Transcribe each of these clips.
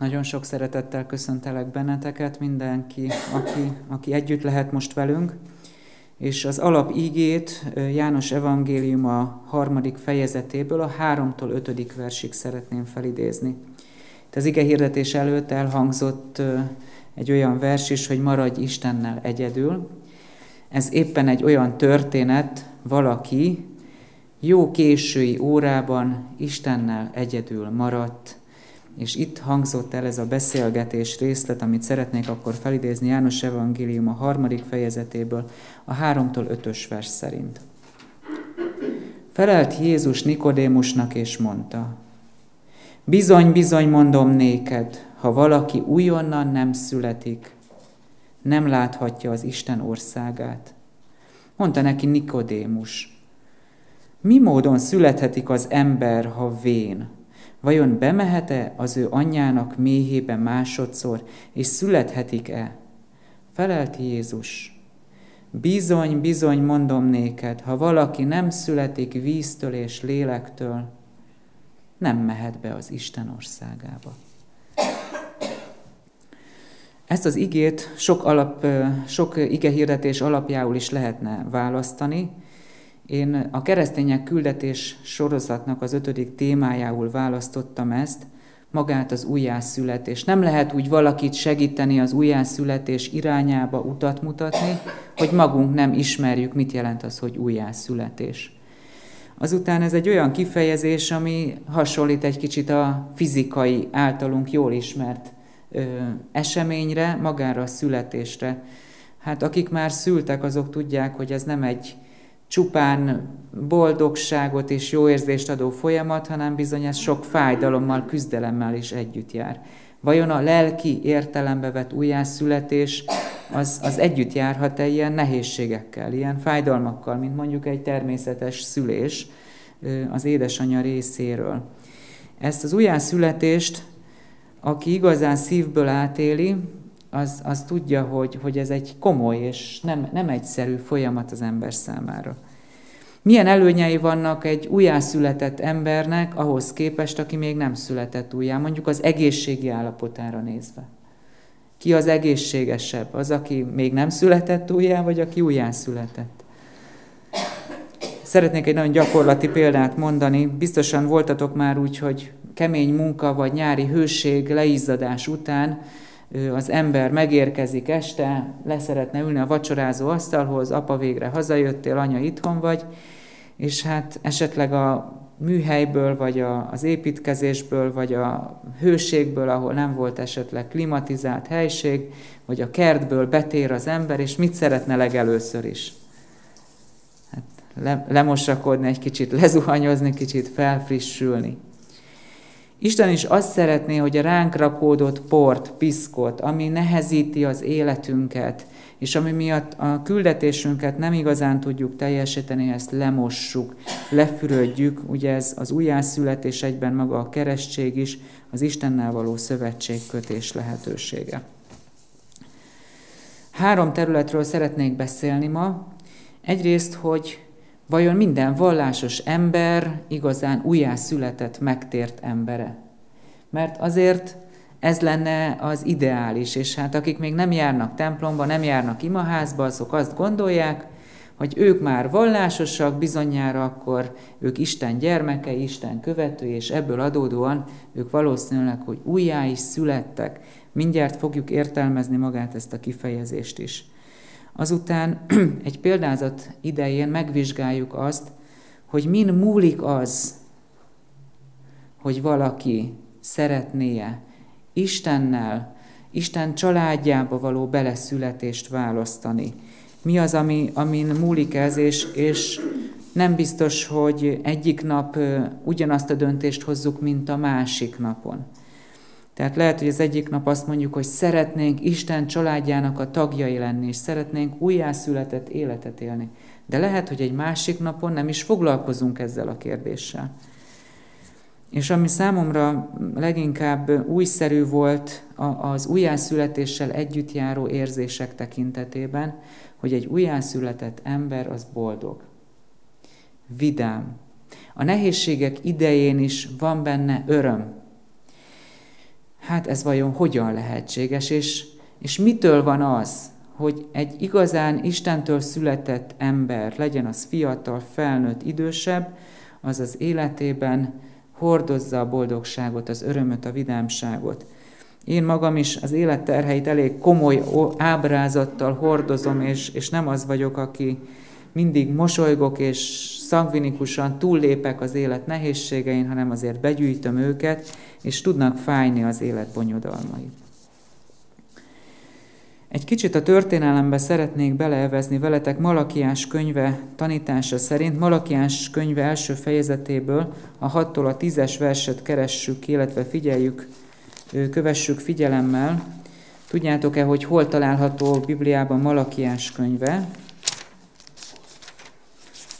Nagyon sok szeretettel köszöntelek benneteket, mindenki, aki, aki együtt lehet most velünk. És az alapígét János Evangélium a harmadik fejezetéből, a háromtól ötödik versig szeretném felidézni. Itt az ige hirdetés előtt elhangzott egy olyan vers is, hogy maradj Istennel egyedül. Ez éppen egy olyan történet, valaki jó késői órában Istennel egyedül maradt, és itt hangzott el ez a beszélgetés részlet, amit szeretnék akkor felidézni János Evangélium a harmadik fejezetéből, a háromtól ötös vers szerint. Felelt Jézus Nikodémusnak és mondta, Bizony, bizony mondom néked, ha valaki újonnan nem születik, nem láthatja az Isten országát. Mondta neki Nikodémus, mi módon születhetik az ember, ha vén? Vajon bemehet-e az ő anyjának méhébe másodszor, és születhetik-e? Felelt Jézus. Bizony, bizony, mondom néked, ha valaki nem születik víztől és lélektől, nem mehet be az Isten országába. Ezt az igét sok, alap, sok igehirdetés alapjául is lehetne választani, én a keresztények küldetés sorozatnak az ötödik témájául választottam ezt, magát az újjászületés. Nem lehet úgy valakit segíteni az újjászületés irányába utat mutatni, hogy magunk nem ismerjük, mit jelent az, hogy újjászületés. Azután ez egy olyan kifejezés, ami hasonlít egy kicsit a fizikai általunk jól ismert ö, eseményre, magára a születésre. Hát akik már szültek, azok tudják, hogy ez nem egy csupán boldogságot és jó érzést adó folyamat, hanem bizony ez sok fájdalommal, küzdelemmel is együtt jár. Vajon a lelki értelembe vett újjászületés az, az együtt járhat-e ilyen nehézségekkel, ilyen fájdalmakkal, mint mondjuk egy természetes szülés az édesanyja részéről. Ezt az újjászületést, aki igazán szívből átéli, az, az tudja, hogy, hogy ez egy komoly és nem, nem egyszerű folyamat az ember számára. Milyen előnyei vannak egy újjászületett embernek ahhoz képest, aki még nem született újjá, mondjuk az egészségi állapotára nézve. Ki az egészségesebb? Az, aki még nem született újjá, vagy aki újjászületett? Szeretnék egy nagyon gyakorlati példát mondani. Biztosan voltatok már úgy, hogy kemény munka vagy nyári hőség, leizzadás után az ember megérkezik este, leszeretne ülni a vacsorázó asztalhoz, apa végre hazajöttél, anya itthon vagy, és hát esetleg a műhelyből, vagy a, az építkezésből, vagy a hőségből, ahol nem volt esetleg klimatizált helység, vagy a kertből betér az ember, és mit szeretne legelőször is? Hát le, lemosakodni, egy kicsit lezuhanyozni, kicsit felfrissülni. Isten is azt szeretné, hogy a ránk rakódott port, piszkot, ami nehezíti az életünket, és ami miatt a küldetésünket nem igazán tudjuk teljesíteni, ezt lemossuk, lefürödjük, ugye ez az újjászületés egyben maga a keresztség is, az Istennel való szövetségkötés lehetősége. Három területről szeretnék beszélni ma. Egyrészt, hogy Vajon minden vallásos ember igazán újjászületett, megtért embere? Mert azért ez lenne az ideális, és hát akik még nem járnak templomba, nem járnak imaházba, azok azt gondolják, hogy ők már vallásosak, bizonyára akkor ők Isten gyermekei, Isten követői, és ebből adódóan ők valószínűleg, hogy újjá is születtek. Mindjárt fogjuk értelmezni magát ezt a kifejezést is. Azután egy példázat idején megvizsgáljuk azt, hogy min múlik az, hogy valaki szeretnie Istennel, Isten családjába való beleszületést választani. Mi az, ami, amin múlik ez, és, és nem biztos, hogy egyik nap ugyanazt a döntést hozzuk, mint a másik napon. Tehát lehet, hogy az egyik nap azt mondjuk, hogy szeretnénk Isten családjának a tagjai lenni, és szeretnénk újjászületett életet élni. De lehet, hogy egy másik napon nem is foglalkozunk ezzel a kérdéssel. És ami számomra leginkább újszerű volt az újjászületéssel együtt járó érzések tekintetében, hogy egy újjászületett ember az boldog, vidám. A nehézségek idején is van benne öröm, hát ez vajon hogyan lehetséges, és, és mitől van az, hogy egy igazán Istentől született ember, legyen az fiatal, felnőtt, idősebb, az az életében hordozza a boldogságot, az örömöt, a vidámságot. Én magam is az élet terheit elég komoly ábrázattal hordozom, és, és nem az vagyok, aki mindig mosolygok és szangvinikusan túllépek az élet nehézségein, hanem azért begyűjtöm őket, és tudnak fájni az élet bonyodalmai. Egy kicsit a történelembe szeretnék beleevezni veletek Malakiás könyve tanítása szerint. Malakiás könyve első fejezetéből a 6-tól a 10-es verset keressük, illetve figyeljük, kövessük figyelemmel. Tudjátok-e, hogy hol található a Bibliában Malakiás könyve?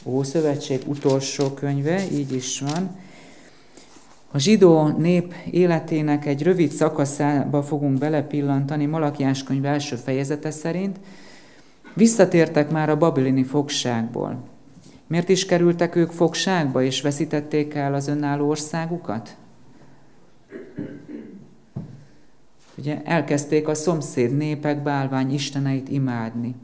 Ószövetség utolsó könyve, így is van. A zsidó nép életének egy rövid szakaszába fogunk belepillantani Malakiás könyv első fejezete szerint. Visszatértek már a babilini fogságból. Miért is kerültek ők fogságba, és veszítették el az önálló országukat? Ugye elkezdték a szomszéd népek bálvány isteneit imádni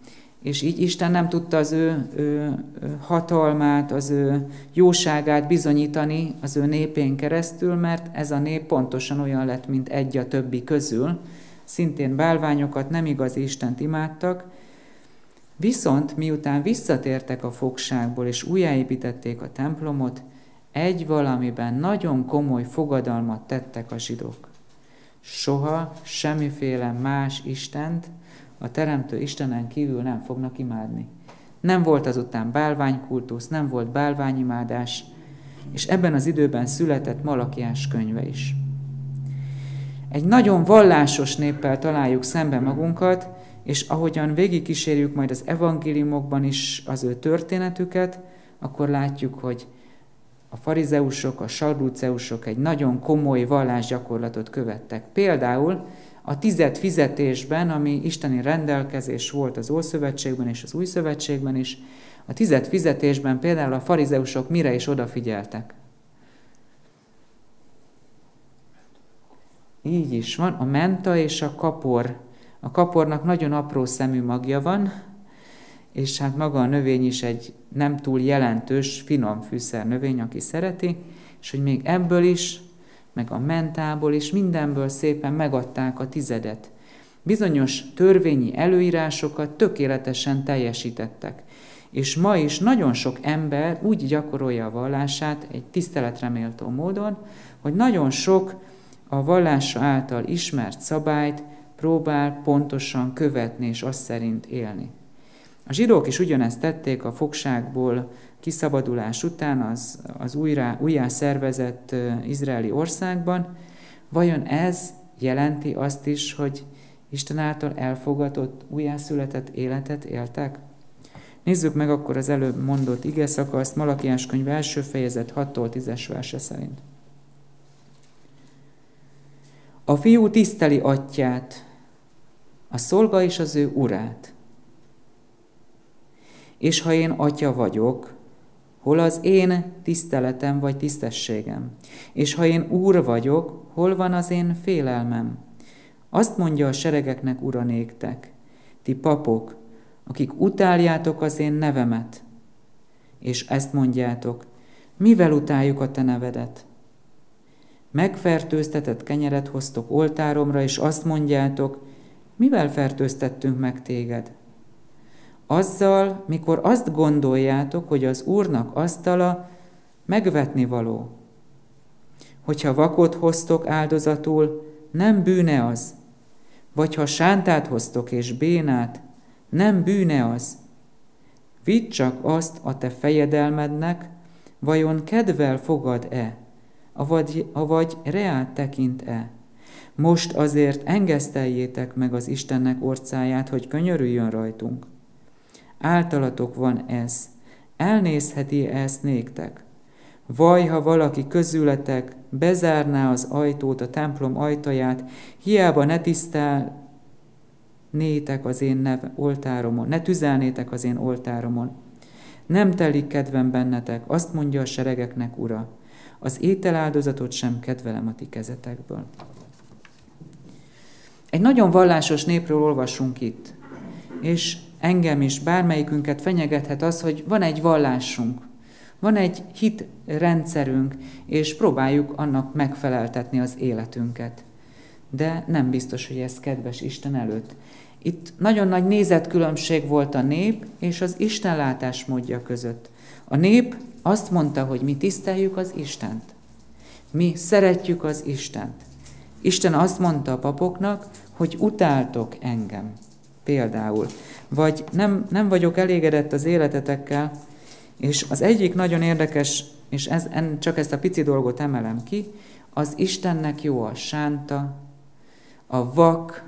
és így Isten nem tudta az ő, ő hatalmát, az ő jóságát bizonyítani az ő népén keresztül, mert ez a nép pontosan olyan lett, mint egy a többi közül. Szintén bálványokat, nem igaz Istent imádtak, viszont miután visszatértek a fogságból és újjáépítették a templomot, egy valamiben nagyon komoly fogadalmat tettek a zsidók. Soha semmiféle más Istent, a Teremtő Istenen kívül nem fognak imádni. Nem volt azután bálványkultusz, nem volt bálványimádás, és ebben az időben született Malakiás könyve is. Egy nagyon vallásos néppel találjuk szembe magunkat, és ahogyan végigkísérjük majd az evangéliumokban is az ő történetüket, akkor látjuk, hogy a farizeusok, a sarduceusok egy nagyon komoly vallásgyakorlatot követtek. Például a tized fizetésben, ami isteni rendelkezés volt az Ószövetségben és az Új Szövetségben is, a tized fizetésben például a farizeusok mire is odafigyeltek. Így is van, a menta és a kapor. A kapornak nagyon apró szemű magja van, és hát maga a növény is egy nem túl jelentős, finom fűszer növény, aki szereti, és hogy még ebből is meg a mentából, és mindenből szépen megadták a tizedet. Bizonyos törvényi előírásokat tökéletesen teljesítettek. És ma is nagyon sok ember úgy gyakorolja a vallását egy tiszteletreméltó módon, hogy nagyon sok a vallása által ismert szabályt próbál pontosan követni és azt szerint élni. A zsidók is ugyanezt tették a fogságból kiszabadulás után az, az újra, újjá szervezett izraeli országban, vajon ez jelenti azt is, hogy Isten által elfogadott, újjászületett életet éltek? Nézzük meg akkor az előbb mondott ige szakaszt, Malakiás könyv első fejezet 6-tól 10-es verse szerint. A fiú tiszteli atyát, a szolga is az ő urát. És ha én atya vagyok, hol az én tiszteletem vagy tisztességem? És ha én úr vagyok, hol van az én félelmem? Azt mondja a seregeknek, uranéktek, ti papok, akik utáljátok az én nevemet, és ezt mondjátok, mivel utáljuk a te nevedet? Megfertőztetett kenyeret hoztok oltáromra, és azt mondjátok, mivel fertőztettünk meg téged? Azzal, mikor azt gondoljátok, hogy az Úrnak asztala megvetni való. Hogyha vakot hoztok áldozatul, nem bűne az, vagy ha sántát hoztok és bénát, nem bűne az. Vidd csak azt a te fejedelmednek, vajon kedvel fogad-e, avagy, avagy reát tekint-e. Most azért engeszteljétek meg az Istennek orcáját, hogy könyörüljön rajtunk általatok van ez. Elnézheti ezt néktek? Vaj, ha valaki közületek bezárná az ajtót, a templom ajtaját, hiába ne tisztel nétek az én nev, oltáromon, ne tüzelnétek az én oltáromon. Nem telik kedvem bennetek, azt mondja a seregeknek, Ura, az ételáldozatot sem kedvelem a ti kezetekből. Egy nagyon vallásos népről olvasunk itt, és engem is, bármelyikünket fenyegethet az, hogy van egy vallásunk, van egy hitrendszerünk, és próbáljuk annak megfeleltetni az életünket. De nem biztos, hogy ez kedves Isten előtt. Itt nagyon nagy nézetkülönbség volt a nép és az Isten látásmódja között. A nép azt mondta, hogy mi tiszteljük az Istent. Mi szeretjük az Istent. Isten azt mondta a papoknak, hogy utáltok engem. Például. Vagy nem, nem vagyok elégedett az életetekkel, és az egyik nagyon érdekes, és ez, en, csak ezt a pici dolgot emelem ki, az Istennek jó a sánta, a vak,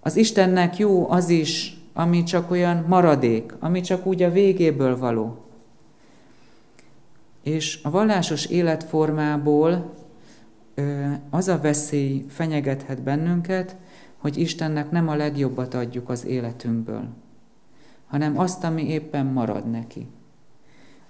az Istennek jó az is, ami csak olyan maradék, ami csak úgy a végéből való. És a vallásos életformából az a veszély fenyegethet bennünket, hogy Istennek nem a legjobbat adjuk az életünkből, hanem azt, ami éppen marad neki.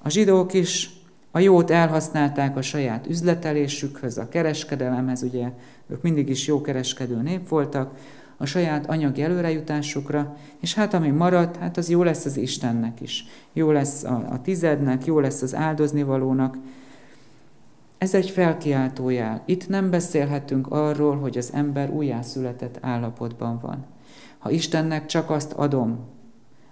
A zsidók is a jót elhasználták a saját üzletelésükhöz, a kereskedelemhez, ugye ők mindig is jó kereskedő nép voltak, a saját anyagi előrejutásukra, és hát ami marad, hát az jó lesz az Istennek is. Jó lesz a, a tizednek, jó lesz az áldoznivalónak. Ez egy felkiáltó jel. Itt nem beszélhetünk arról, hogy az ember újjászületett állapotban van. Ha Istennek csak azt adom,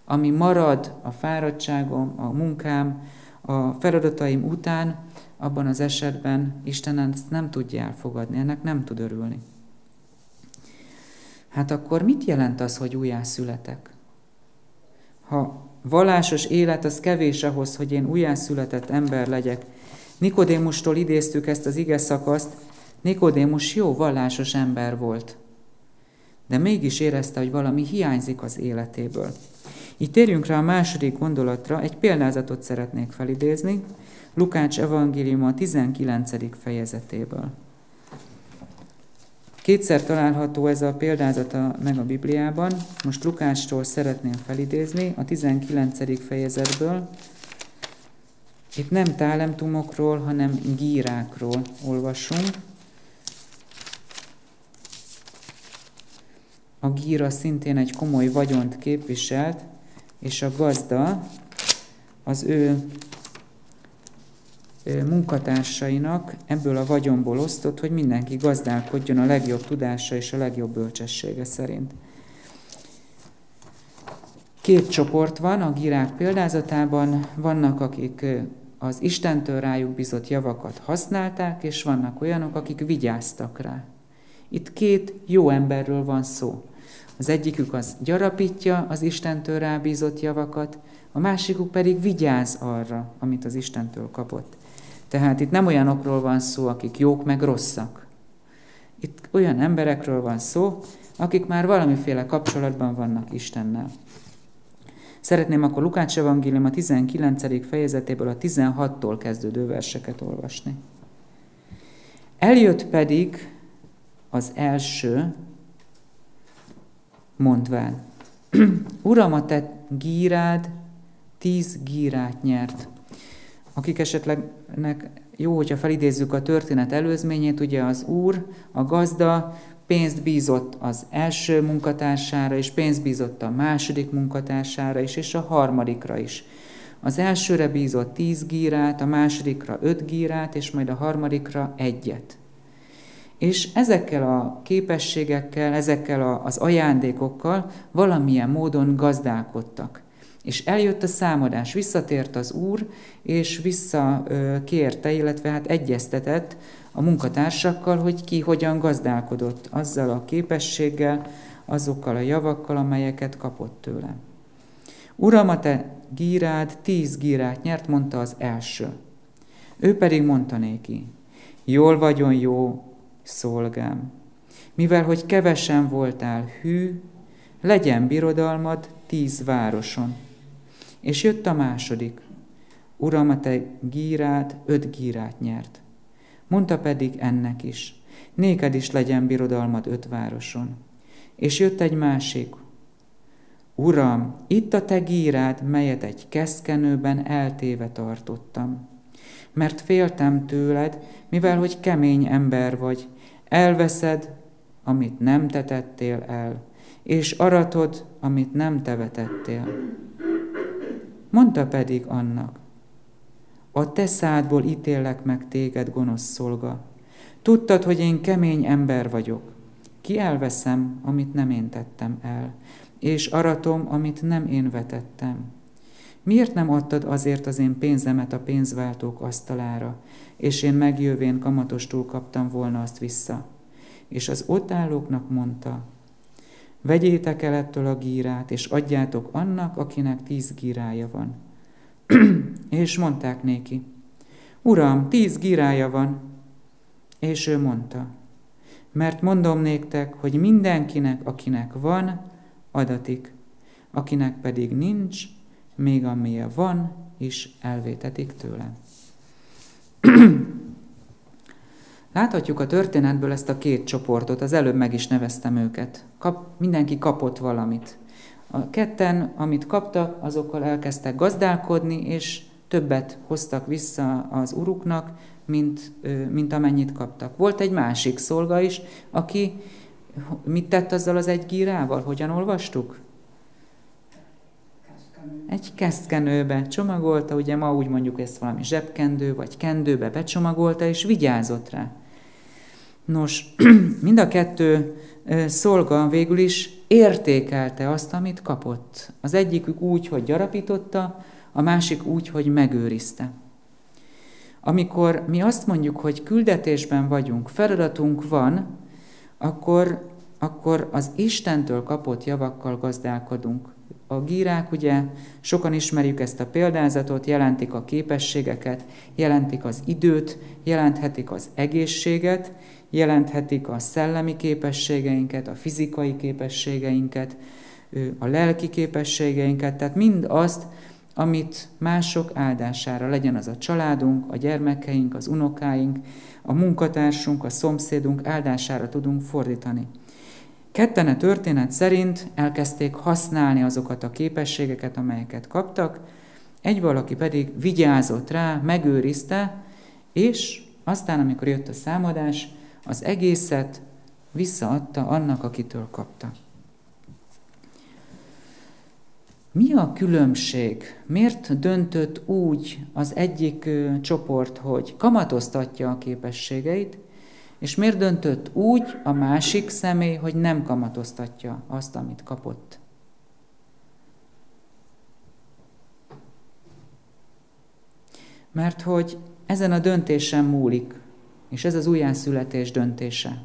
ami marad a fáradtságom, a munkám, a feladataim után, abban az esetben Isten ezt nem tudja elfogadni, ennek nem tud örülni. Hát akkor mit jelent az, hogy újjászületek? Ha vallásos élet az kevés ahhoz, hogy én újjászületett ember legyek. Nikodémustól idéztük ezt az ige szakaszt, Nikodémus jó vallásos ember volt, de mégis érezte, hogy valami hiányzik az életéből. Így térjünk rá a második gondolatra, egy példázatot szeretnék felidézni, Lukács evangélium a 19. fejezetéből. Kétszer található ez a példázata meg a Bibliában. Most Lukástól szeretném felidézni a 19. fejezetből. Itt nem tálemtumokról, hanem gírákról olvasunk. A gíra szintén egy komoly vagyont képviselt, és a gazda az ő munkatársainak ebből a vagyomból osztott, hogy mindenki gazdálkodjon a legjobb tudása és a legjobb bölcsessége szerint. Két csoport van a gírák példázatában, vannak, akik az Istentől rájuk bizott javakat használták, és vannak olyanok, akik vigyáztak rá. Itt két jó emberről van szó. Az egyikük az gyarapítja az Istentől rábízott javakat, a másikuk pedig vigyáz arra, amit az Istentől kapott. Tehát itt nem olyanokról van szó, akik jók meg rosszak. Itt olyan emberekről van szó, akik már valamiféle kapcsolatban vannak Istennel. Szeretném akkor Lukács Evangélium a 19. fejezetéből a 16-tól kezdődő verseket olvasni. Eljött pedig az első, mondván, Uram, a te gírád tíz gírát nyert. Akik esetlegnek jó, hogyha felidézzük a történet előzményét, ugye az úr, a gazda pénzt bízott az első munkatársára, és pénzt bízott a második munkatársára is, és a harmadikra is. Az elsőre bízott tíz gírát, a másodikra öt gírát, és majd a harmadikra egyet. És ezekkel a képességekkel, ezekkel az ajándékokkal valamilyen módon gazdálkodtak. És eljött a számadás, visszatért az úr, és visszakérte, illetve hát egyeztetett a munkatársakkal, hogy ki hogyan gazdálkodott azzal a képességgel, azokkal a javakkal, amelyeket kapott tőle. Uram, a te gírád tíz gírát nyert, mondta az első. Ő pedig mondta néki, jól vagyon jó szolgám, mivel hogy kevesen voltál hű, legyen birodalmad tíz városon. És jött a második. Uram, a te gírád öt gírát nyert. Mondta pedig ennek is. Néked is legyen birodalmad öt városon. És jött egy másik. Uram, itt a te gírád, melyet egy keszkenőben eltéve tartottam. Mert féltem tőled, mivel hogy kemény ember vagy, elveszed, amit nem tetettél el, és aratod, amit nem te vetettél. Mondta pedig annak, a te szádból ítélek meg téged, gonosz szolga. Tudtad, hogy én kemény ember vagyok. Ki elveszem, amit nem én tettem el, és aratom, amit nem én vetettem. Miért nem adtad azért az én pénzemet a pénzváltók asztalára, és én megjövén kamatostul kaptam volna azt vissza? És az ott állóknak mondta, vegyétek el ettől a gírát, és adjátok annak, akinek tíz gírája van. és mondták néki, Uram, tíz gírája van. És ő mondta, mert mondom néktek, hogy mindenkinek, akinek van, adatik, akinek pedig nincs, még amilyen van, is elvétetik tőle. Láthatjuk a történetből ezt a két csoportot, az előbb meg is neveztem őket. Kap, mindenki kapott valamit. A ketten, amit kaptak, azokkal elkezdtek gazdálkodni, és többet hoztak vissza az uruknak, mint, mint amennyit kaptak. Volt egy másik szolga is, aki mit tett azzal az egy gírával? Hogyan olvastuk? Egy kesztkenőbe csomagolta, ugye ma úgy mondjuk ezt valami zsebkendő, vagy kendőbe becsomagolta, és vigyázott rá. Nos, mind a kettő szolga végül is értékelte azt, amit kapott. Az egyikük úgy, hogy gyarapította, a másik úgy, hogy megőrizte. Amikor mi azt mondjuk, hogy küldetésben vagyunk, feladatunk van, akkor, akkor az Istentől kapott javakkal gazdálkodunk. A gírák, ugye, sokan ismerjük ezt a példázatot, jelentik a képességeket, jelentik az időt, jelenthetik az egészséget, jelenthetik a szellemi képességeinket, a fizikai képességeinket, a lelki képességeinket, tehát mind azt, amit mások áldására legyen az a családunk, a gyermekeink, az unokáink, a munkatársunk, a szomszédunk áldására tudunk fordítani. Ketten a történet szerint elkezdték használni azokat a képességeket, amelyeket kaptak, egy valaki pedig vigyázott rá, megőrizte, és aztán, amikor jött a számadás, az egészet visszaadta annak, akitől kapta. Mi a különbség? Miért döntött úgy az egyik csoport, hogy kamatoztatja a képességeit, és miért döntött úgy a másik személy, hogy nem kamatoztatja azt, amit kapott? Mert hogy ezen a döntésen múlik, és ez az újjászületés döntése.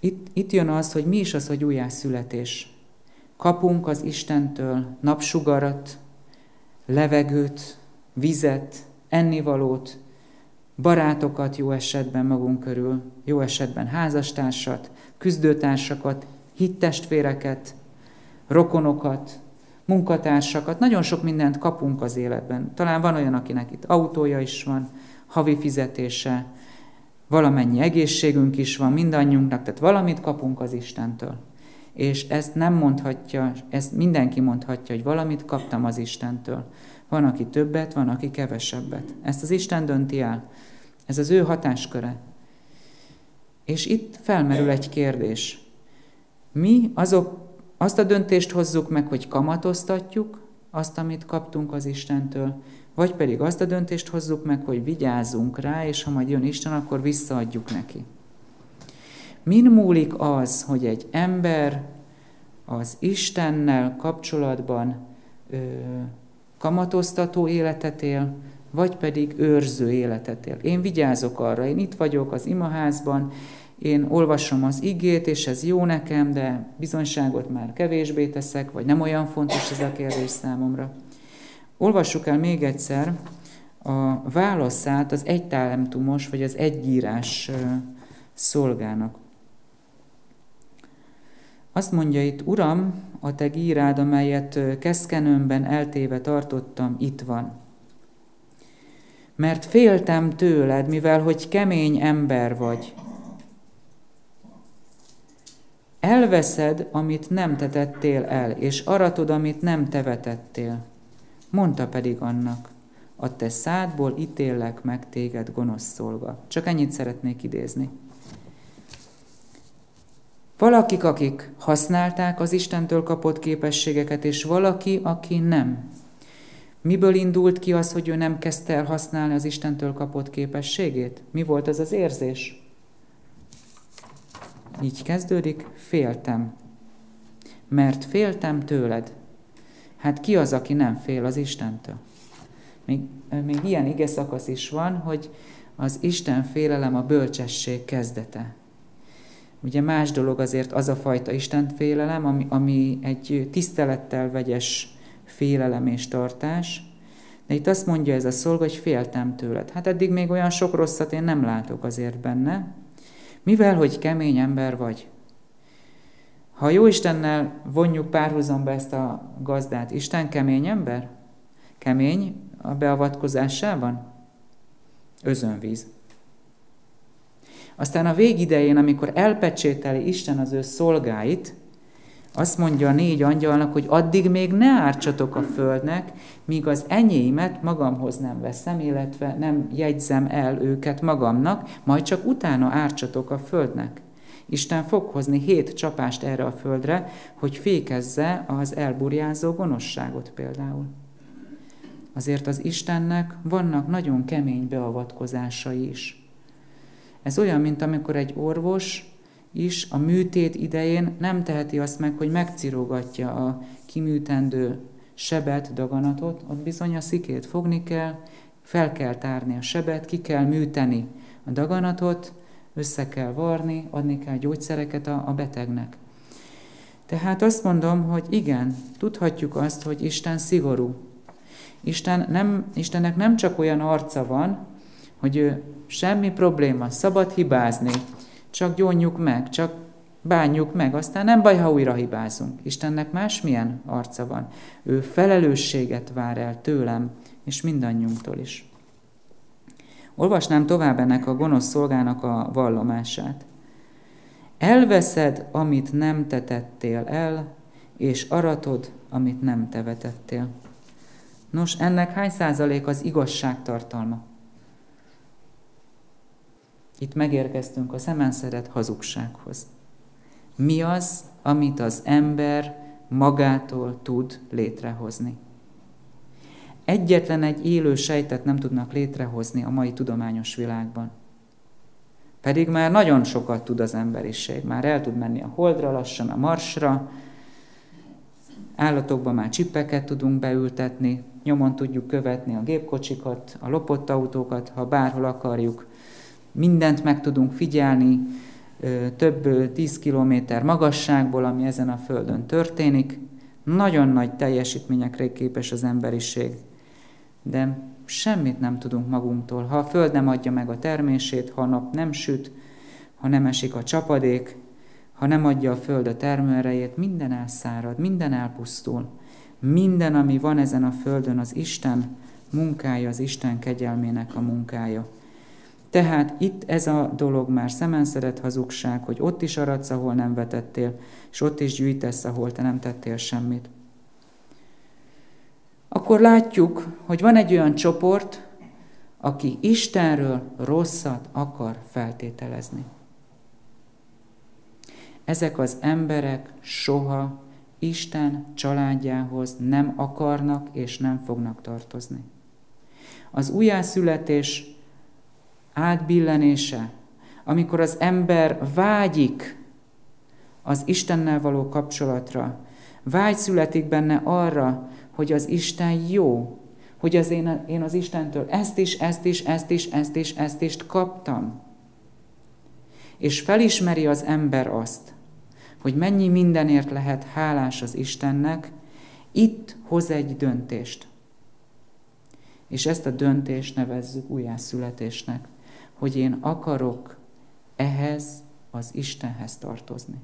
Itt, itt jön az, hogy mi is az, hogy újjászületés. Kapunk az Istentől napsugarat, levegőt, vizet, ennivalót, barátokat jó esetben magunk körül, jó esetben házastársat, küzdőtársakat, hittestvéreket, rokonokat, munkatársakat, nagyon sok mindent kapunk az életben. Talán van olyan, akinek itt autója is van, havi fizetése, valamennyi egészségünk is van mindannyiunknak, tehát valamit kapunk az Istentől. És ezt nem mondhatja, ezt mindenki mondhatja, hogy valamit kaptam az Istentől. Van, aki többet, van, aki kevesebbet. Ezt az Isten dönti el. Ez az ő hatásköre. És itt felmerül egy kérdés. Mi azok, azt a döntést hozzuk meg, hogy kamatoztatjuk azt, amit kaptunk az Istentől, vagy pedig azt a döntést hozzuk meg, hogy vigyázzunk rá, és ha majd jön Isten, akkor visszaadjuk neki. Min múlik az, hogy egy ember az Istennel kapcsolatban ö, kamatoztató életet él, vagy pedig őrző életet él. Én vigyázok arra, én itt vagyok az imaházban, én olvasom az igét, és ez jó nekem, de bizonyságot már kevésbé teszek, vagy nem olyan fontos ez a kérdés számomra. Olvassuk el még egyszer a válaszát az egytálemtumos, vagy az egyírás szolgának. Azt mondja itt, Uram, a te gírád, amelyet keszkenőmben eltéve tartottam, itt van. Mert féltem tőled, mivel hogy kemény ember vagy. Elveszed, amit nem tetettél el, és aratod, amit nem tevetettél. Mondta pedig annak, a te szádból ítéllek meg téged, gonosz szolga. Csak ennyit szeretnék idézni. Valakik, akik használták az Istentől kapott képességeket, és valaki, aki nem. Miből indult ki az, hogy ő nem kezdte el használni az Istentől kapott képességét? Mi volt ez az érzés? Így kezdődik, féltem. Mert féltem tőled. Hát ki az, aki nem fél az Istentől? Még, még ilyen ige szakasz is van, hogy az Isten félelem a bölcsesség kezdete. Ugye más dolog azért az a fajta Isten félelem, ami, ami egy tisztelettel vegyes félelem és tartás, de itt azt mondja ez a szolga, hogy féltem tőled. Hát eddig még olyan sok rosszat én nem látok azért benne, mivel, hogy kemény ember vagy. Ha jó Istennel vonjuk párhuzamba ezt a gazdát, Isten kemény ember? Kemény a beavatkozásában? Özönvíz. Aztán a végidején, amikor elpecsételi Isten az ő szolgáit, azt mondja a négy angyalnak, hogy addig még ne ártsatok a földnek, míg az enyémet magamhoz nem veszem, illetve nem jegyzem el őket magamnak, majd csak utána ártsatok a földnek. Isten fog hozni hét csapást erre a földre, hogy fékezze az elburjázó gonoszságot például. Azért az Istennek vannak nagyon kemény beavatkozásai is. Ez olyan, mint amikor egy orvos is a műtét idején nem teheti azt meg, hogy megcirogatja a kiműtendő sebet, daganatot, ott bizony a szikét fogni kell, fel kell tárni a sebet, ki kell műteni a daganatot, össze kell varni, adni kell gyógyszereket a, a betegnek. Tehát azt mondom, hogy igen, tudhatjuk azt, hogy Isten szigorú. Isten nem, Istennek nem csak olyan arca van, hogy ő semmi probléma, szabad hibázni, csak gyónjuk meg, csak bánjuk meg, aztán nem baj, ha újra hibázunk. Istennek másmilyen arca van. Ő felelősséget vár el tőlem, és mindannyiunktól is. Olvasnám tovább ennek a gonosz szolgának a vallomását. Elveszed, amit nem tetettél el, és aratod, amit nem tevetettél. Nos, ennek hány százalék az igazság tartalma? Itt megérkeztünk a szemenszeret hazugsághoz. Mi az, amit az ember magától tud létrehozni? Egyetlen egy élő sejtet nem tudnak létrehozni a mai tudományos világban. Pedig már nagyon sokat tud az emberiség. Már el tud menni a holdra, lassan a marsra, állatokban már csippeket tudunk beültetni, nyomon tudjuk követni a gépkocsikat, a lopott autókat, ha bárhol akarjuk mindent meg tudunk figyelni, több tíz kilométer magasságból, ami ezen a Földön történik. Nagyon nagy teljesítményekre képes az emberiség, de semmit nem tudunk magunktól. Ha a Föld nem adja meg a termését, ha a nap nem süt, ha nem esik a csapadék, ha nem adja a Föld a termőerejét, minden elszárad, minden elpusztul. Minden, ami van ezen a Földön, az Isten munkája, az Isten kegyelmének a munkája. Tehát itt ez a dolog már szemenszeret hazugság, hogy ott is aradsz, ahol nem vetettél, és ott is gyűjtesz, ahol te nem tettél semmit. Akkor látjuk, hogy van egy olyan csoport, aki Istenről rosszat akar feltételezni. Ezek az emberek soha Isten családjához nem akarnak és nem fognak tartozni. Az újjászületés átbillenése, amikor az ember vágyik az Istennel való kapcsolatra, vágy születik benne arra, hogy az Isten jó, hogy az én, én az Istentől ezt is, ezt is, ezt is, ezt is, ezt is kaptam. És felismeri az ember azt, hogy mennyi mindenért lehet hálás az Istennek, itt hoz egy döntést. És ezt a döntést nevezzük újjászületésnek hogy én akarok ehhez az Istenhez tartozni.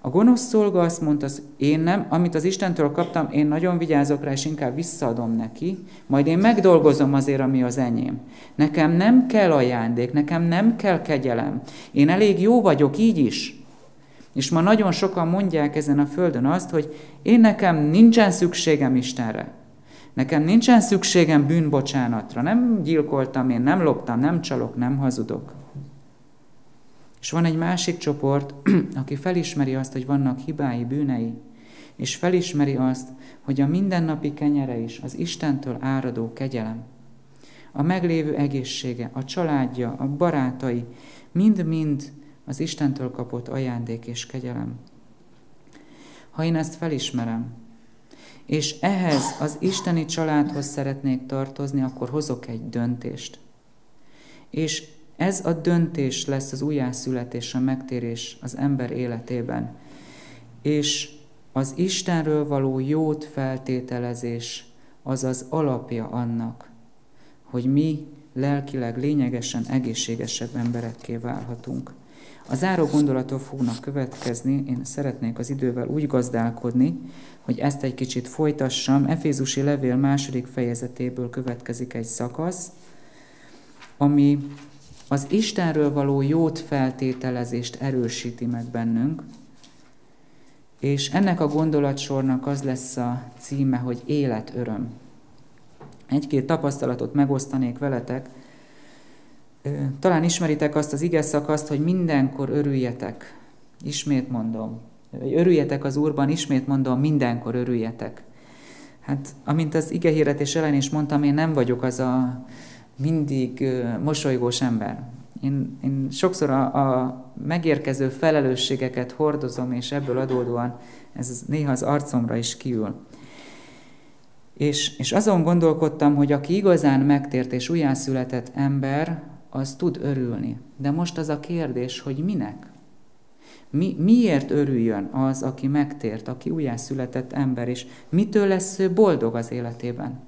A gonosz szolga azt mondta, én nem, amit az Istentől kaptam, én nagyon vigyázok rá, és inkább visszaadom neki, majd én megdolgozom azért, ami az enyém. Nekem nem kell ajándék, nekem nem kell kegyelem. Én elég jó vagyok így is. És ma nagyon sokan mondják ezen a földön azt, hogy én nekem nincsen szükségem Istenre. Nekem nincsen szükségem bűnbocsánatra. Nem gyilkoltam én, nem loptam, nem csalok, nem hazudok. És van egy másik csoport, aki felismeri azt, hogy vannak hibái, bűnei, és felismeri azt, hogy a mindennapi kenyere is az Istentől áradó kegyelem. A meglévő egészsége, a családja, a barátai, mind-mind az Istentől kapott ajándék és kegyelem. Ha én ezt felismerem, és ehhez az isteni családhoz szeretnék tartozni, akkor hozok egy döntést. És ez a döntés lesz az újjászületés, a megtérés az ember életében. És az Istenről való jót feltételezés az az alapja annak, hogy mi lelkileg lényegesen egészségesebb emberekké válhatunk. A záró gondolatok fognak következni, én szeretnék az idővel úgy gazdálkodni, hogy ezt egy kicsit folytassam. Efézusi levél második fejezetéből következik egy szakasz, ami az Istenről való jót feltételezést erősíti meg bennünk, és ennek a gondolatsornak az lesz a címe, hogy életöröm. Egy-két tapasztalatot megosztanék veletek. Talán ismeritek azt az ige szakaszt, hogy mindenkor örüljetek. Ismét mondom. Örüljetek az Úrban, ismét mondom, mindenkor örüljetek. Hát, amint az ige hirdetés ellen is mondtam, én nem vagyok az a mindig mosolygós ember. Én, én sokszor a, a megérkező felelősségeket hordozom, és ebből adódóan ez néha az arcomra is kiül. És, és azon gondolkodtam, hogy aki igazán megtért és újjászületett ember, az tud örülni. De most az a kérdés, hogy minek? Mi, miért örüljön az, aki megtért, aki újjászületett ember, és mitől lesz ő boldog az életében?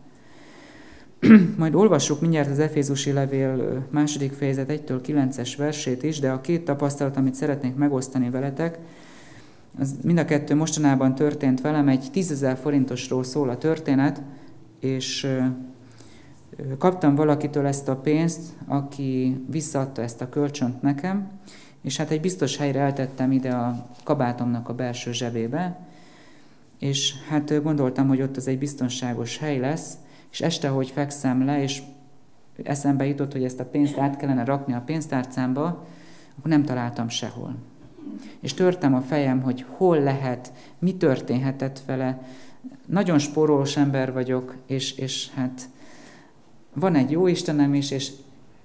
Majd olvassuk mindjárt az Efézusi Levél második fejezet 1-től 9-es versét is, de a két tapasztalat, amit szeretnék megosztani veletek, az mind a kettő mostanában történt velem, egy 10.000 forintosról szól a történet, és kaptam valakitől ezt a pénzt, aki visszaadta ezt a kölcsönt nekem, és hát egy biztos helyre eltettem ide a kabátomnak a belső zsebébe, és hát gondoltam, hogy ott az egy biztonságos hely lesz, és este, hogy fekszem le, és eszembe jutott, hogy ezt a pénzt át kellene rakni a pénztárcámba, akkor nem találtam sehol. És törtem a fejem, hogy hol lehet, mi történhetett vele. Nagyon spórolós ember vagyok, és, és hát van egy jó Istenem is, és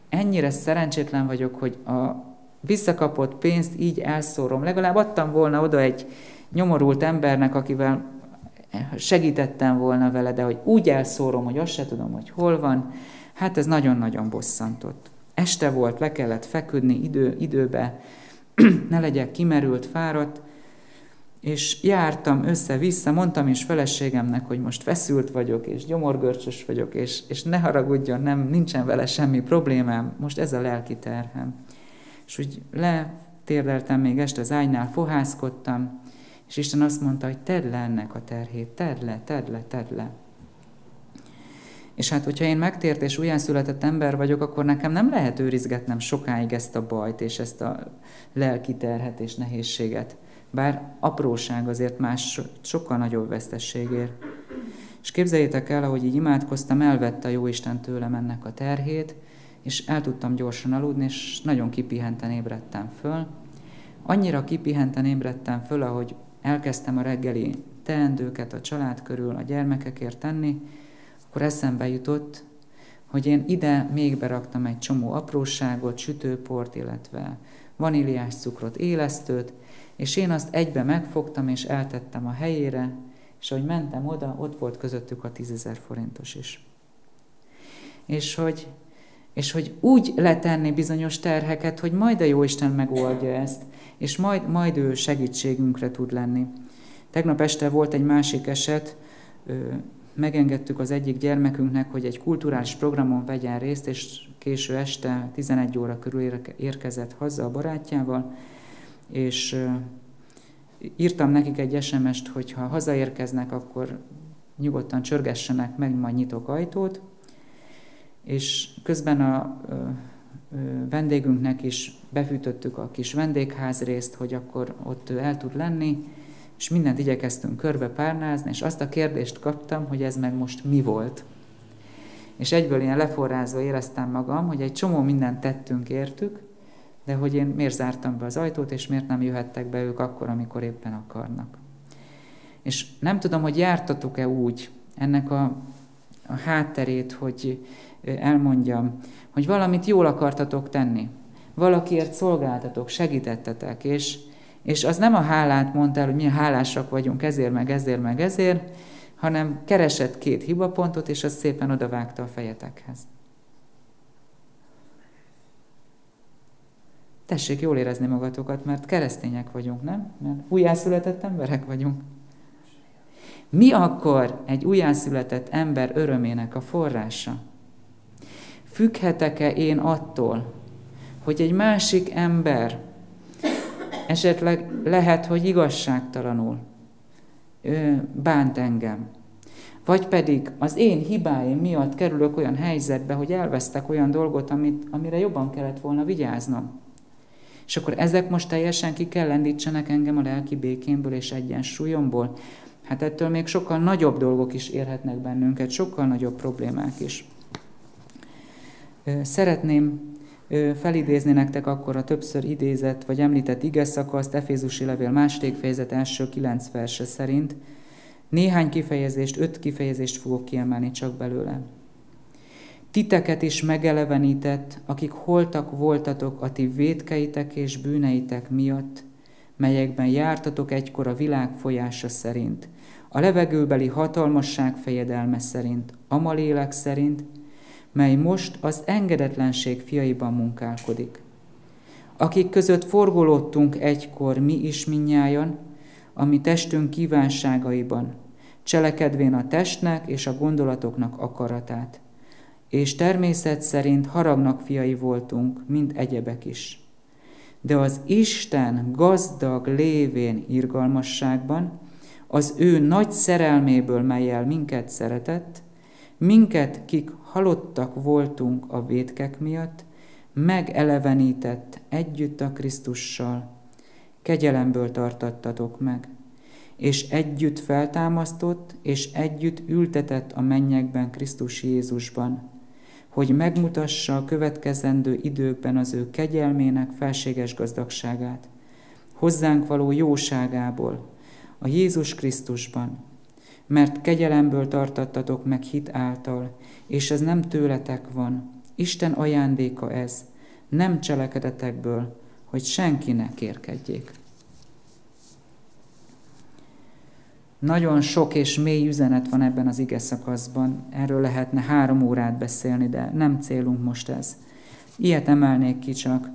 ennyire szerencsétlen vagyok, hogy a visszakapott pénzt így elszórom. Legalább adtam volna oda egy nyomorult embernek, akivel segítettem volna vele, de hogy úgy elszórom, hogy azt se tudom, hogy hol van, hát ez nagyon-nagyon bosszantott. Este volt, le kellett feküdni idő, időbe, ne legyek kimerült, fáradt, és jártam össze-vissza, mondtam is feleségemnek, hogy most feszült vagyok, és gyomorgörcsös vagyok, és, és ne haragudjon, nem, nincsen vele semmi problémám, most ez a lelki terhem. És úgy letérdeltem még este az ágynál, fohászkodtam, és Isten azt mondta, hogy tedd le ennek a terhét, tedd le, tedd le, tedd le. És hát, hogyha én megtért és újjászületett ember vagyok, akkor nekem nem lehet őrizgetnem sokáig ezt a bajt és ezt a lelki terhet és nehézséget. Bár apróság azért más sokkal nagyobb vesztességért. És képzeljétek el, ahogy így imádkoztam, elvette a Jóisten tőlem ennek a terhét, és el tudtam gyorsan aludni, és nagyon kipihenten ébredtem föl. Annyira kipihenten ébredtem föl, ahogy elkezdtem a reggeli teendőket a család körül, a gyermekekért tenni, akkor eszembe jutott, hogy én ide még beraktam egy csomó apróságot, sütőport, illetve vaníliás cukrot, élesztőt, és én azt egybe megfogtam és eltettem a helyére, és ahogy mentem oda, ott volt közöttük a tízezer forintos is. És hogy, és hogy úgy letenni bizonyos terheket, hogy majd a Jóisten megoldja ezt, és majd, majd ő segítségünkre tud lenni. Tegnap este volt egy másik eset, megengedtük az egyik gyermekünknek, hogy egy kulturális programon vegyen részt, és késő este 11 óra körül érkezett haza a barátjával, és írtam nekik egy SMS-t, hogy ha hazaérkeznek, akkor nyugodtan csörgessenek meg, majd nyitok ajtót, és közben a vendégünknek is befűtöttük a kis vendégházrészt, hogy akkor ott ő el tud lenni, és mindent igyekeztünk körbe párnázni, és azt a kérdést kaptam, hogy ez meg most mi volt. És egyből ilyen leforrázva éreztem magam, hogy egy csomó mindent tettünk értük, de hogy én miért zártam be az ajtót, és miért nem jöhettek be ők akkor, amikor éppen akarnak. És nem tudom, hogy jártatok-e úgy ennek a, a hátterét, hogy elmondjam, hogy valamit jól akartatok tenni, valakiért szolgáltatok, segítettetek, és, és az nem a hálát mondtál, hogy milyen hálásak vagyunk ezért, meg ezért, meg ezért, hanem keresett két hibapontot, és az szépen odavágta a fejetekhez. Tessék jól érezni magatokat, mert keresztények vagyunk, nem? Mert újjászületett emberek vagyunk. Mi akkor egy újjászületett ember örömének a forrása? Függhetek-e én attól, hogy egy másik ember esetleg lehet, hogy igazságtalanul bánt engem, vagy pedig az én hibáim miatt kerülök olyan helyzetbe, hogy elvesztek olyan dolgot, amit, amire jobban kellett volna vigyáznom. És akkor ezek most teljesen ki kell lendítsenek engem a lelki békénből és egyensúlyomból. Hát ettől még sokkal nagyobb dolgok is érhetnek bennünket, sokkal nagyobb problémák is. Szeretném felidézni nektek akkor a többször idézett vagy említett ige szakaszt, Efézusi levél második fejezet első kilenc verse szerint. Néhány kifejezést, öt kifejezést fogok kiemelni csak belőle. Titeket is megelevenített, akik holtak voltatok a ti védkeitek és bűneitek miatt, melyekben jártatok egykor a világ folyása szerint, a levegőbeli hatalmasság fejedelme szerint, amalélek szerint, mely most az engedetlenség fiaiban munkálkodik. Akik között forgolódtunk egykor mi is minnyájan, ami testünk kívánságaiban, cselekedvén a testnek és a gondolatoknak akaratát. És természet szerint haragnak fiai voltunk, mint egyebek is. De az Isten gazdag lévén irgalmasságban, az ő nagy szerelméből, melyel minket szeretett, minket, kik halottak voltunk a vétkek miatt, megelevenített együtt a Krisztussal, kegyelemből tartattatok meg, és együtt feltámasztott, és együtt ültetett a mennyekben Krisztus Jézusban, hogy megmutassa a következendő időkben az ő kegyelmének felséges gazdagságát, hozzánk való jóságából, a Jézus Krisztusban, mert kegyelemből tartattatok meg hit által, és ez nem tőletek van. Isten ajándéka ez, nem cselekedetekből, hogy senki ne. Nagyon sok és mély üzenet van ebben az ige szakaszban. Erről lehetne három órát beszélni, de nem célunk most ez. Ilyet emelnék ki csak.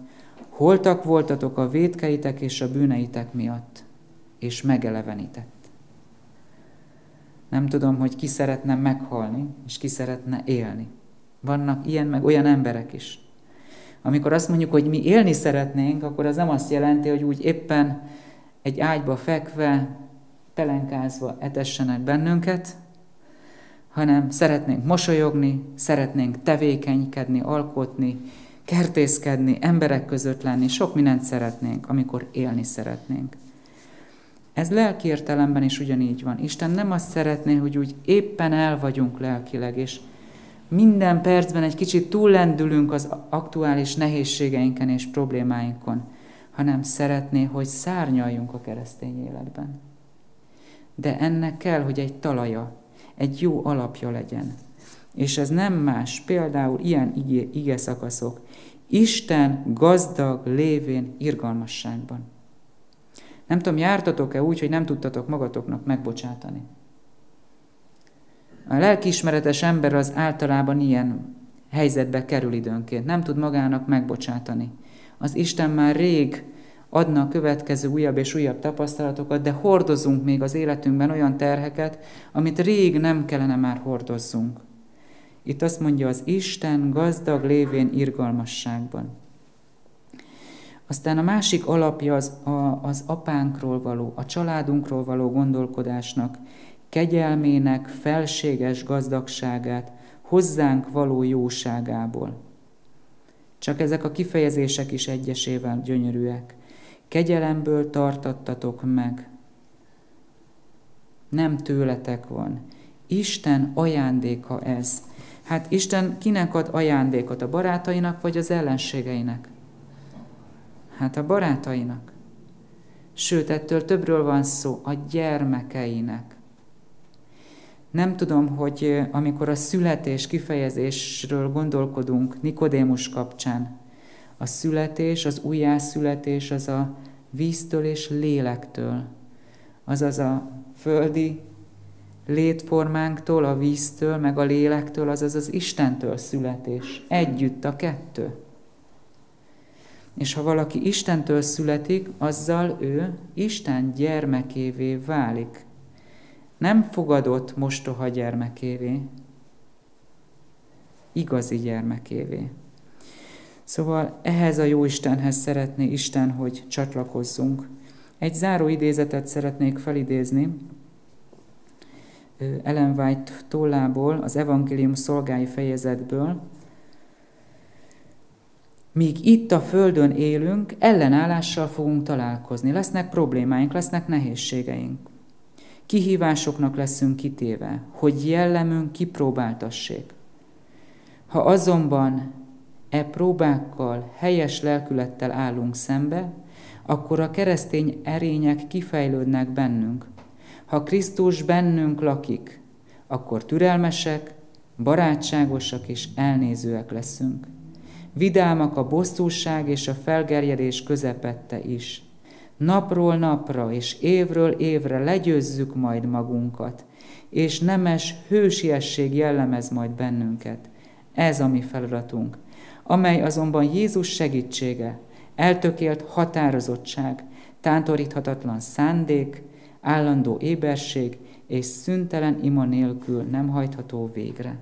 Holtak voltatok a védkeitek és a bűneitek miatt, és megelevenített. Nem tudom, hogy ki szeretne meghalni, és ki szeretne élni. Vannak ilyen meg olyan emberek is. Amikor azt mondjuk, hogy mi élni szeretnénk, akkor az nem azt jelenti, hogy úgy éppen egy ágyba fekve, pelenkázva etessenek bennünket, hanem szeretnénk mosolyogni, szeretnénk tevékenykedni, alkotni, kertészkedni, emberek között lenni, sok mindent szeretnénk, amikor élni szeretnénk. Ez lelki értelemben is ugyanígy van. Isten nem azt szeretné, hogy úgy éppen el vagyunk lelkileg, és minden percben egy kicsit túllendülünk az aktuális nehézségeinken és problémáinkon, hanem szeretné, hogy szárnyaljunk a keresztény életben. De ennek kell, hogy egy talaja, egy jó alapja legyen. És ez nem más, például ilyen ige, ige szakaszok. Isten gazdag lévén irgalmasságban. Nem tudom, jártatok-e úgy, hogy nem tudtatok magatoknak megbocsátani? A lelkiismeretes ember az általában ilyen helyzetbe kerül időnként. Nem tud magának megbocsátani. Az Isten már rég adna a következő újabb és újabb tapasztalatokat, de hordozunk még az életünkben olyan terheket, amit rég nem kellene már hordozzunk. Itt azt mondja, az Isten gazdag lévén irgalmasságban. Aztán a másik alapja az, a, az apánkról való, a családunkról való gondolkodásnak, kegyelmének felséges gazdagságát, hozzánk való jóságából. Csak ezek a kifejezések is egyesével gyönyörűek. Kegyelemből tartattatok meg. Nem tőletek van. Isten ajándéka ez. Hát Isten kinek ad ajándékot? A barátainak vagy az ellenségeinek? Hát a barátainak. Sőt, ettől többről van szó, a gyermekeinek. Nem tudom, hogy amikor a születés kifejezésről gondolkodunk Nikodémus kapcsán, a születés, az újjászületés az a víztől és lélektől, azaz a földi létformánktól, a víztől, meg a lélektől, azaz az Istentől születés. Együtt a kettő. És ha valaki Istentől születik, azzal ő Isten gyermekévé válik. Nem fogadott mostoha gyermekévé, igazi gyermekévé. Szóval ehhez a jó Istenhez szeretné Isten, hogy csatlakozzunk. Egy záró idézetet szeretnék felidézni, Ellen White tollából, az evangélium szolgái fejezetből, Míg itt a Földön élünk, ellenállással fogunk találkozni. Lesznek problémáink, lesznek nehézségeink. Kihívásoknak leszünk kitéve, hogy jellemünk kipróbáltassék. Ha azonban e próbákkal helyes lelkülettel állunk szembe, akkor a keresztény erények kifejlődnek bennünk. Ha Krisztus bennünk lakik, akkor türelmesek, barátságosak és elnézőek leszünk. Vidámak a bosszúság és a felgerjedés közepette is. Napról napra és évről évre legyőzzük majd magunkat, és nemes hősiesség jellemez majd bennünket. Ez a mi feladatunk, amely azonban Jézus segítsége, eltökélt határozottság, tántoríthatatlan szándék, állandó éberség és szüntelen ima nélkül nem hajtható végre.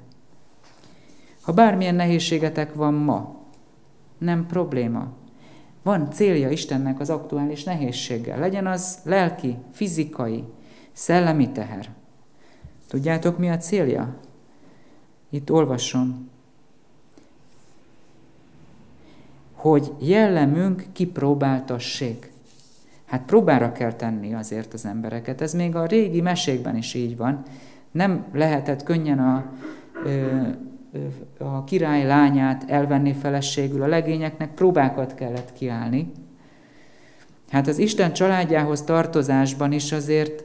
Ha bármilyen nehézségetek van ma, nem probléma. Van célja Istennek az aktuális nehézséggel. Legyen az lelki, fizikai, szellemi teher. Tudjátok, mi a célja? Itt olvasom. Hogy jellemünk kipróbáltassék. Hát próbára kell tenni azért az embereket. Ez még a régi mesékben is így van. Nem lehetett könnyen a, a király lányát elvenni feleségül. A legényeknek próbákat kellett kiállni. Hát az Isten családjához tartozásban is azért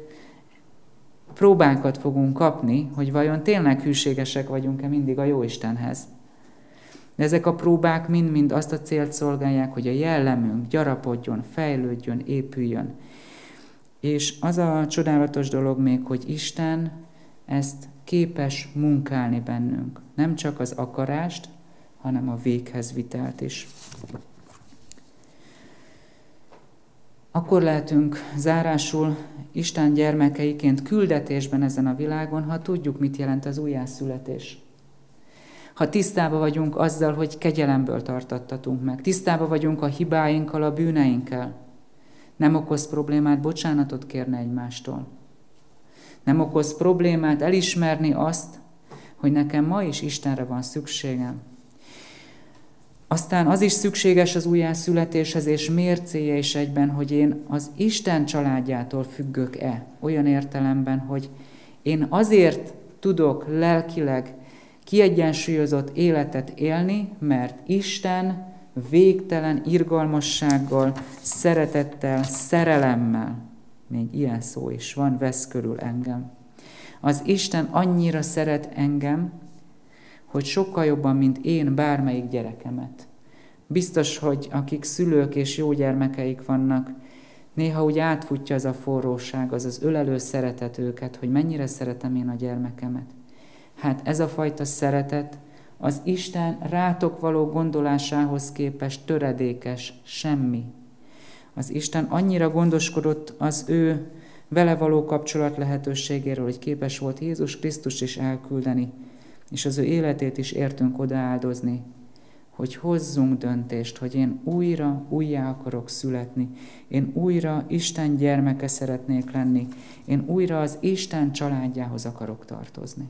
próbákat fogunk kapni, hogy vajon tényleg hűségesek vagyunk-e mindig a jó Istenhez. De ezek a próbák mind-mind azt a célt szolgálják, hogy a jellemünk gyarapodjon, fejlődjön, épüljön. És az a csodálatos dolog még, hogy Isten ezt képes munkálni bennünk. Nem csak az akarást, hanem a véghez vitelt is. Akkor lehetünk zárásul Isten gyermekeiként küldetésben ezen a világon, ha tudjuk, mit jelent az újjászületés ha tisztába vagyunk azzal, hogy kegyelemből tartattatunk meg, tisztába vagyunk a hibáinkkal, a bűneinkkel, nem okoz problémát bocsánatot kérni egymástól. Nem okoz problémát elismerni azt, hogy nekem ma is Istenre van szükségem. Aztán az is szükséges az újjászületéshez, és mércéje is egyben, hogy én az Isten családjától függök-e, olyan értelemben, hogy én azért tudok lelkileg kiegyensúlyozott életet élni, mert Isten végtelen irgalmassággal, szeretettel, szerelemmel, még ilyen szó is van, vesz körül engem. Az Isten annyira szeret engem, hogy sokkal jobban, mint én bármelyik gyerekemet. Biztos, hogy akik szülők és jó gyermekeik vannak, néha úgy átfutja az a forróság, az az ölelő szeretet őket, hogy mennyire szeretem én a gyermekemet. Hát ez a fajta szeretet az Isten rátok való gondolásához képest töredékes, semmi. Az Isten annyira gondoskodott az ő vele való kapcsolat lehetőségéről, hogy képes volt Jézus Krisztus is elküldeni, és az ő életét is értünk odaáldozni, hogy hozzunk döntést, hogy én újra, újjá akarok születni, én újra Isten gyermeke szeretnék lenni, én újra az Isten családjához akarok tartozni.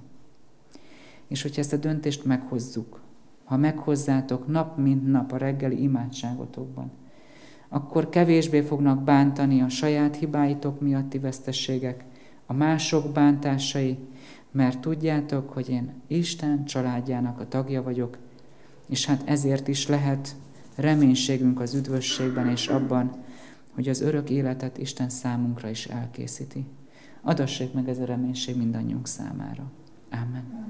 És hogyha ezt a döntést meghozzuk, ha meghozzátok nap mint nap a reggeli imádságotokban, akkor kevésbé fognak bántani a saját hibáitok miatti vesztességek, a mások bántásai, mert tudjátok, hogy én Isten családjának a tagja vagyok, és hát ezért is lehet reménységünk az üdvösségben és abban, hogy az örök életet Isten számunkra is elkészíti. Adassék meg ez a reménység mindannyiunk számára. Amen.